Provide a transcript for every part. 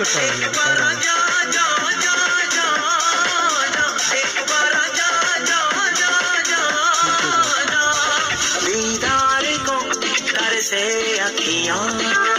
कैसे पढ़ लिया कर से अखियाँ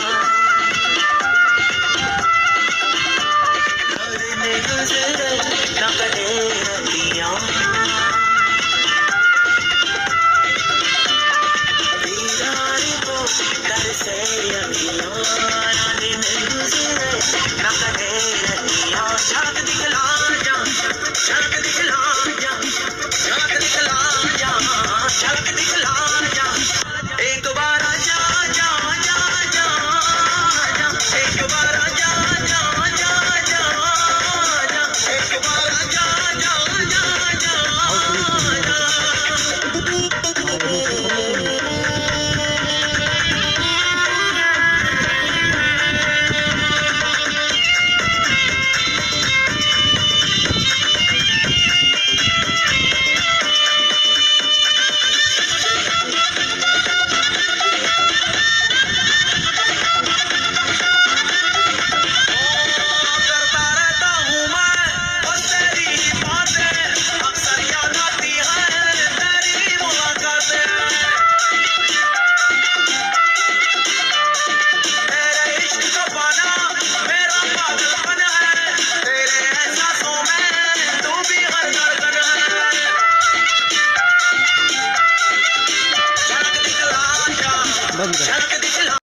बंद कर